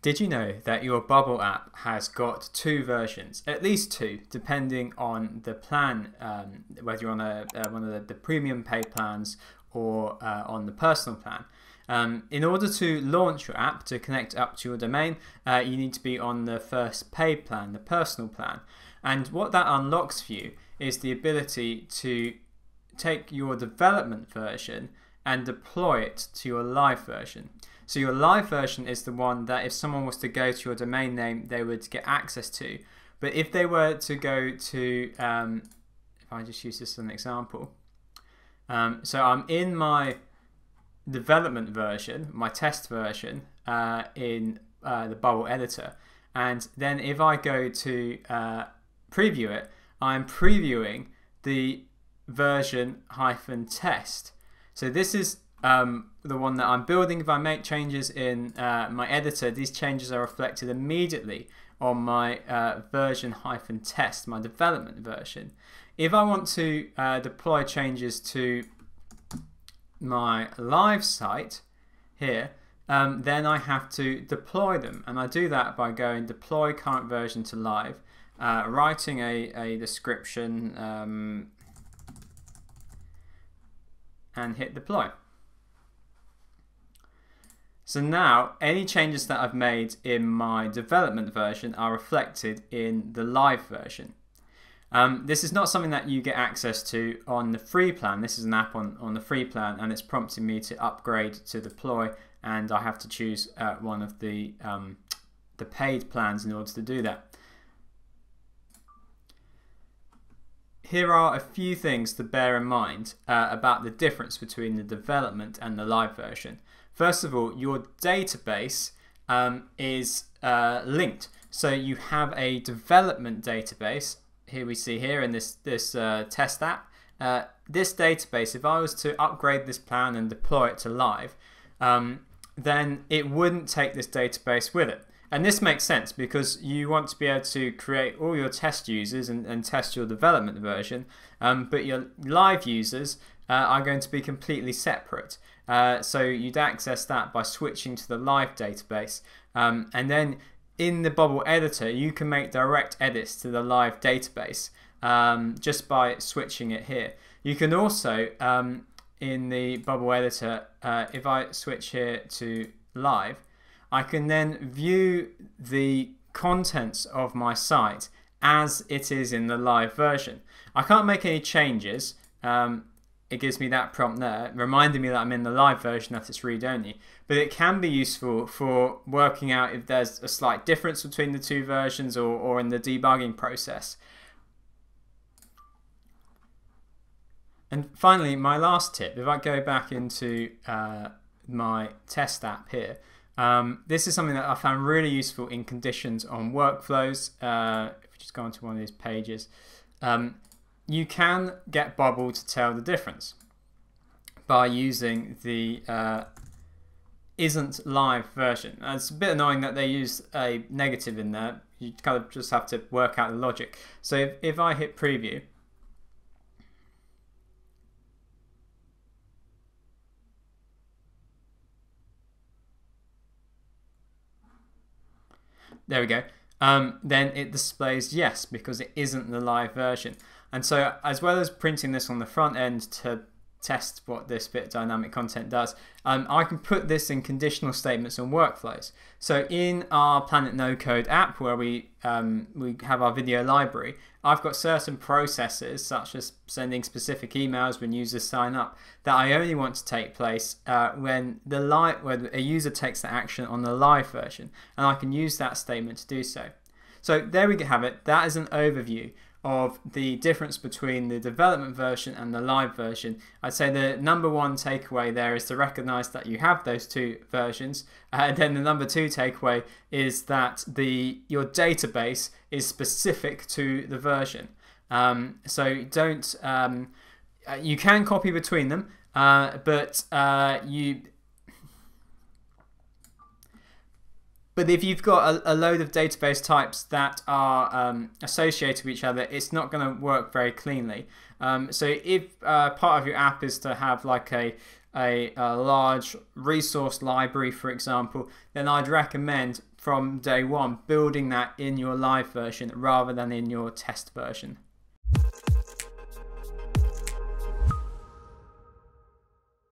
Did you know that your Bubble app has got two versions, at least two, depending on the plan, um, whether you're on a, uh, one of the, the, premium paid plans or uh, on the personal plan? Um, in order to launch your app to connect up to your domain, uh, you need to be on the first paid plan, the personal plan. And what that unlocks for you is the ability to take your development version and deploy it to your live version. So your live version is the one that if someone was to go to your domain name, they would get access to. But if they were to go to, um, if I just use this as an example, um, so I'm in my development version, my test version uh, in uh, the Bubble editor, and then if I go to uh, preview it, I'm previewing the version hyphen test. So this is um, the one that I'm building. If I make changes in uh, my editor, these changes are reflected immediately on my uh, version hyphen test, my development version. If I want to uh, deploy changes to my live site here, um, then I have to deploy them. And I do that by going deploy current version to live, uh, writing a, a description um, and hit deploy. So now any changes that I've made in my development version are reflected in the live version. Um, this is not something that you get access to on the free plan. This is an app on, on the free plan and it's prompting me to upgrade to deploy and I have to choose uh, one of the, um, the paid plans in order to do that. Here are a few things to bear in mind uh, about the difference between the development and the live version. First of all, your database um, is uh, linked. So you have a development database. Here we see here in this, this uh, test app. Uh, this database, if I was to upgrade this plan and deploy it to live, um, then it wouldn't take this database with it. And this makes sense because you want to be able to create all your test users and, and test your development version, um, but your live users uh, are going to be completely separate. Uh, so you'd access that by switching to the live database. Um, and then in the Bubble editor, you can make direct edits to the live database um, just by switching it here. You can also, um, in the Bubble editor, uh, if I switch here to live, I can then view the contents of my site as it is in the live version. I can't make any changes um, it gives me that prompt there, reminding me that I'm in the live version that it's read only. But it can be useful for working out if there's a slight difference between the two versions or, or in the debugging process. And finally, my last tip, if I go back into uh, my test app here, um, this is something that I found really useful in conditions on workflows. Uh, if we just go onto one of these pages, um, you can get Bubble to tell the difference by using the uh, isn't live version. It's a bit annoying that they use a negative in there. You kind of just have to work out the logic. So if, if I hit preview, there we go. Um, then it displays yes because it isn't the live version. And so as well as printing this on the front end to test what this bit dynamic content does, um, I can put this in conditional statements and workflows. So in our Planet No Code app where we, um, we have our video library, I've got certain processes such as sending specific emails when users sign up that I only want to take place uh, when the live, when a user takes the action on the live version and I can use that statement to do so. So there we have it. That is an overview of the difference between the development version and the live version. I'd say the number one takeaway there is to recognize that you have those two versions. Uh, and then the number two takeaway is that the your database is specific to the version. Um, so don't um, uh, you can copy between them, uh, but uh, you But if you've got a, a load of database types that are um, associated with each other, it's not going to work very cleanly. Um, so if uh, part of your app is to have like a, a, a large resource library, for example, then I'd recommend from day one building that in your live version rather than in your test version.